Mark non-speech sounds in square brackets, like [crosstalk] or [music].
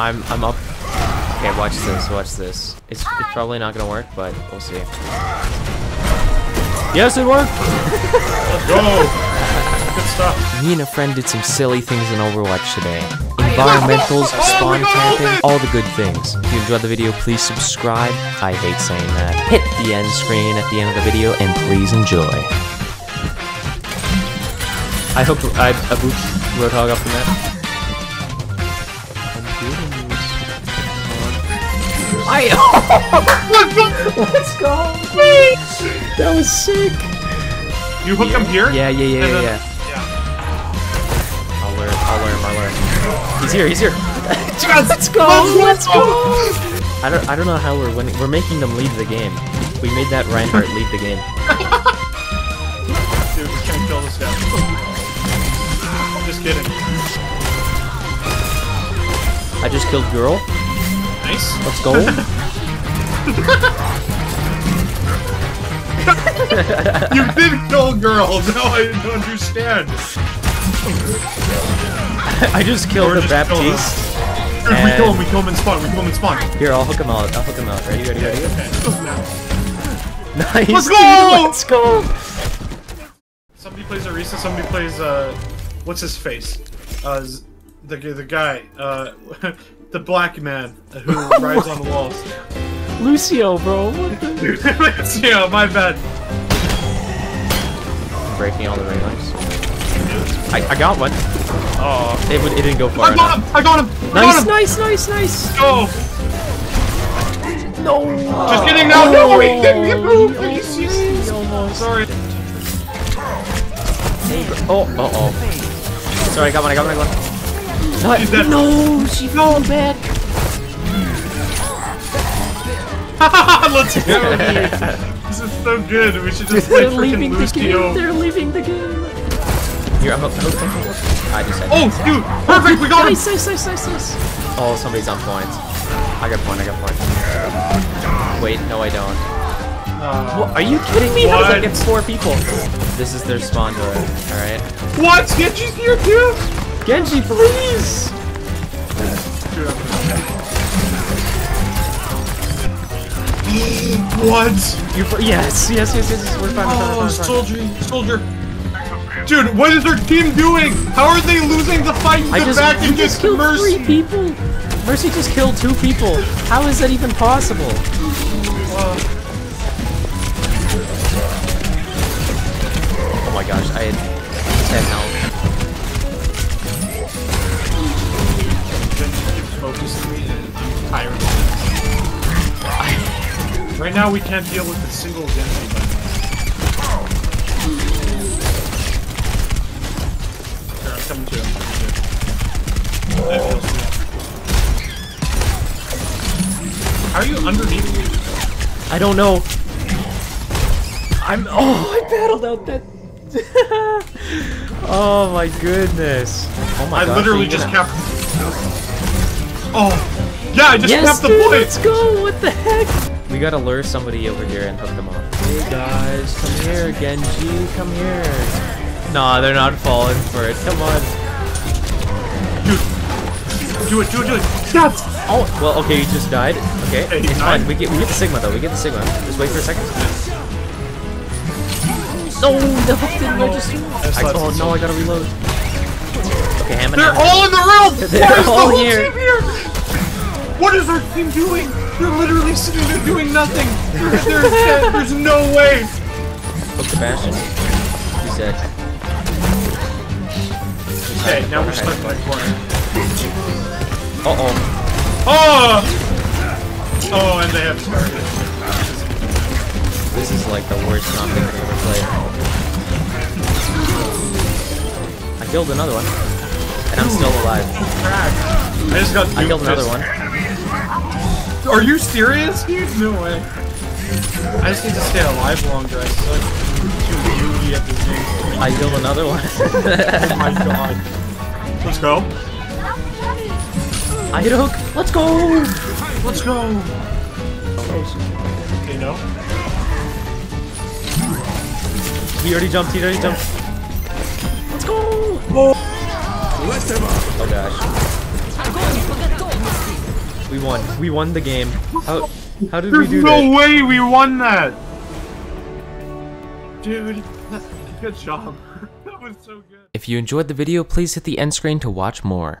I'm I'm up. Okay, watch this. Watch this. It's it's probably not gonna work, but we'll see. Yes, it worked. Let's [laughs] go. Good stuff. Me and a friend did some silly things in Overwatch today. Environmentals, oh, spawn oh, camping, all the good things. If you enjoyed the video, please subscribe. I hate saying that. Hit the end screen at the end of the video, and please enjoy. I hope I, I booped Roadhog off the map. I [laughs] Let's go! That was sick! You hook him here? Yeah, yeah, yeah, yeah, yeah. yeah. I'll learn, I'll learn, I'll learn. He's here, he's here! [laughs] Let's go, let's go! I don't, I don't know how we're winning. We're making them leave the game. We made that Reinhardt leave the game. [laughs] Dude, we can't kill this guy. Just kidding. I just killed girl. Nice. Let's go. [laughs] You did kill girls. Now I don't understand. I just killed Or the just kill him. Baptiste. Dude, we kill him. And- We kill him in spawn. We kill him in spawn. Here, I'll hook him out. I'll hook him out. Ready, ready, ready? Nice. Let's go! [laughs] Let's go! Somebody plays Orisa. Somebody plays uh, what's his face? Uh, Z- the the guy. Uh, [laughs] the black man who [laughs] rides on the walls. Lucio, bro. What the? [laughs] Yeah, my bad. Breaking all the ring lights. I, I got one. Oh, it, it didn't go far I got enough. him. I got him. I got Nice, him. nice, nice, nice. Go. No. Just kidding. No, no, he didn't. He moved. He's- he's- Sorry. Oh, uh oh. Sorry, I got one, I got one, I got one. He's dead. No, she fell back. [laughs] Let's go, dude. This is so good. We should just play They're freaking leaving the game. Lucio. They're leaving the game. Here, I'm up. Oh, I just said. Oh, dude, perfect. We got him. Nice, nice, nice, nice, nice. Oh, somebody's on point. I got point, I got point. Wait, no, I don't. Uh, what? Are you kidding me? How did I What? get four people? This is their spawn door, alright? What? Genji's here too. Genji, please! What? You yes, yes, yes, yes, yes. We're fine, Oh, fine, we're fine. soldier, soldier. Dude, what is our team doing? How are they losing the fight in I the just, back you against just killed Mercy? three people. Mercy just killed two people. How is that even possible? Oh my gosh, I had 10 health. Right now we can't deal with a single Genji. But... Here, I'm coming to you. I'm coming to you. That feels good. How are you underneath me? I don't know. I'm. Oh, I battled out that. [laughs] oh my goodness. Oh my god I gosh, literally just gonna- kept. Oh, yeah, I just Yes, kept the dude, point. let's go. What the heck? We gotta lure somebody over here and hook them up. Hey guys, come here, Genji, come here. Nah, they're not falling for it. Come on. Dude, do it, do it, do it. Yes. Oh, well, okay, you just died. Okay, Hey, it's fine. We get we get the Sigma though. We get the Sigma. Just wait for a second. No, the hook didn't register. I, left oh it, no, I gotta reload. Okay, Hammond. They're Hammond. all in the room. They're Why is the all whole here. team here? What is our team doing? They're literally sitting there doing nothing. They're, they're dead. There's no way. Hook the Bastion. He's dead. Okay, now we're stuck my corner. Uh oh. Oh! Oh, and they have started. This is like the worst zombie I've ever played. I killed another one. And I'm still alive. I just got. I killed another one. Are you serious, dude? No way. I just need to stay alive longer. I suck too newbie at this game. I killed another one. [laughs] Oh my god. Let's go. I hit a hook. Let's go. Let's go. Okay, no. He already jumped. He already jumped. Let's go. Oh gosh. Won. We won the game. How how did we do no that? No way we won that! Dude, [laughs] good job. [laughs] that was so good. If you enjoyed the video, please hit the end screen to watch more.